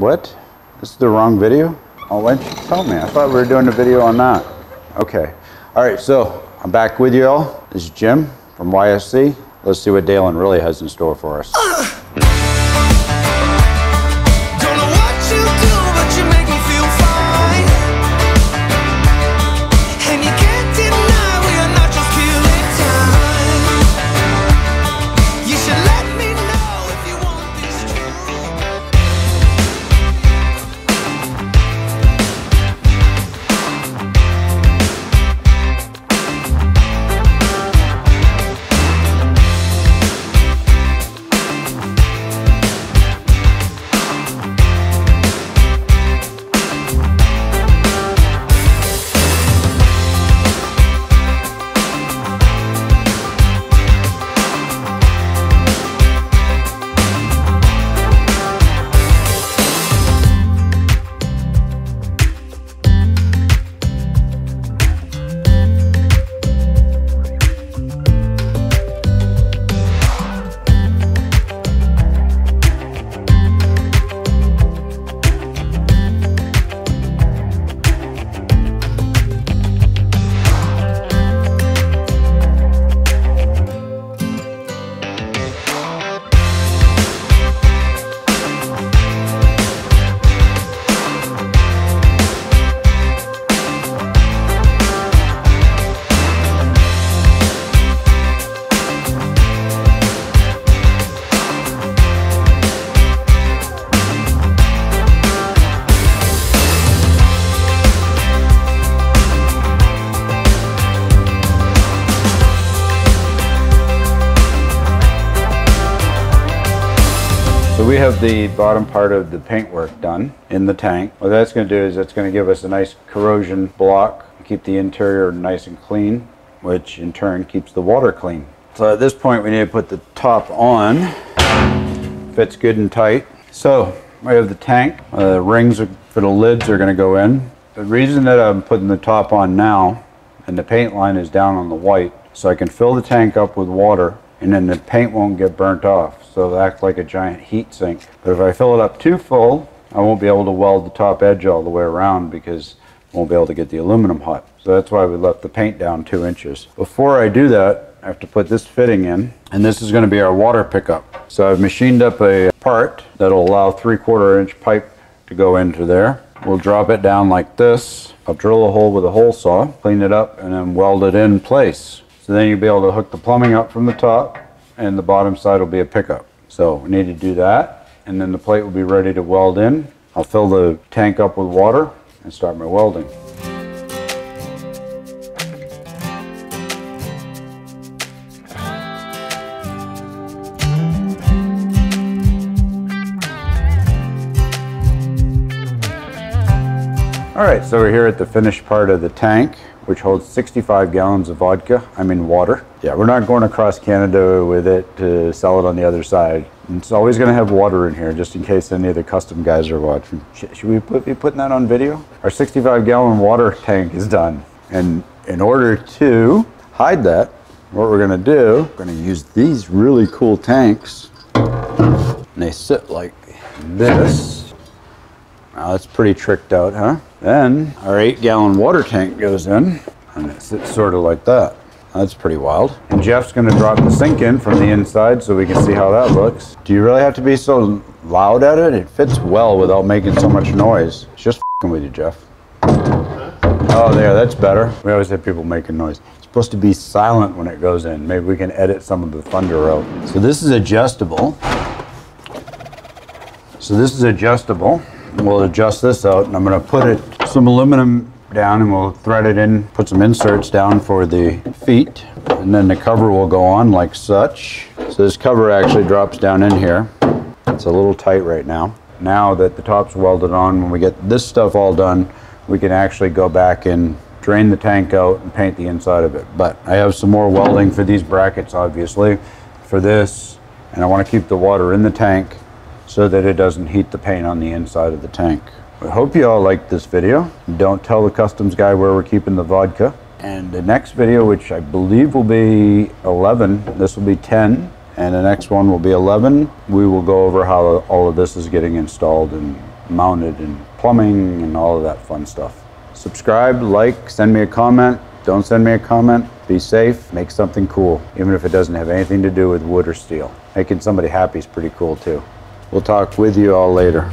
What? This is the wrong video? Oh, why didn't you tell me? I thought we were doing a video on that. Okay. All right, so I'm back with you all. This is Jim from YSC. Let's see what Dalen really has in store for us. So we have the bottom part of the paintwork done in the tank. What that's going to do is it's going to give us a nice corrosion block, keep the interior nice and clean, which in turn keeps the water clean. So at this point we need to put the top on. Fits good and tight. So we have the tank. Uh, the rings for the lids are going to go in. The reason that I'm putting the top on now and the paint line is down on the white so I can fill the tank up with water and then the paint won't get burnt off. So it'll act like a giant heat sink. But if I fill it up too full I won't be able to weld the top edge all the way around because I won't be able to get the aluminum hot. So that's why we left the paint down two inches. Before I do that I have to put this fitting in and this is going to be our water pickup. So I've machined up a part that'll allow three quarter inch pipe to go into there. We'll drop it down like this. I'll drill a hole with a hole saw, clean it up, and then weld it in place. So then you'll be able to hook the plumbing up from the top, and the bottom side will be a pickup. So we need to do that, and then the plate will be ready to weld in. I'll fill the tank up with water and start my welding. All right, so we're here at the finished part of the tank, which holds 65 gallons of vodka. I mean water. Yeah, we're not going across Canada with it to sell it on the other side. It's always going to have water in here, just in case any of the custom guys are watching. Sh- Should we put, be putting that on video? Our 65 gallon water tank is done. And in order to hide that, what we're going to do, we're going to use these really cool tanks. And they sit like this. Now that's pretty tricked out, huh? Then our eight gallon water tank goes in and it sits sort of like that. That's pretty wild. And Jeff's gonna drop the sink in from the inside so we can see how that looks. Do you really have to be so loud at it? It fits well without making so much noise. It's just fing with you, Jeff. Oh, there, that's better. We always have people making noise. It's supposed to be silent when it goes in. Maybe we can edit some of the thunder out. So this is adjustable. So this is adjustable. We'll adjust this out and I'm gonna put it, some aluminum down and we'll thread it in, put some inserts down for the feet. And then the cover will go on like such. So this cover actually drops down in here. It's a little tight right now. Now that the top's welded on, when we get this stuff all done, we can actually go back and drain the tank out and paint the inside of it. But I have some more welding for these brackets, obviously, for this. And I wanna keep the water in the tank so that it doesn't heat the paint on the inside of the tank. I hope you all liked this video. Don't tell the customs guy where we're keeping the vodka. And the next video, which I believe will be 11, this will be 10, and the next one will be 11. We will go over how all of this is getting installed and mounted and plumbing and all of that fun stuff. Subscribe, like, send me a comment. Don't send me a comment. Be safe. Make something cool, even if it doesn't have anything to do with wood or steel. Making somebody happy is pretty cool too. We'll talk with you all later.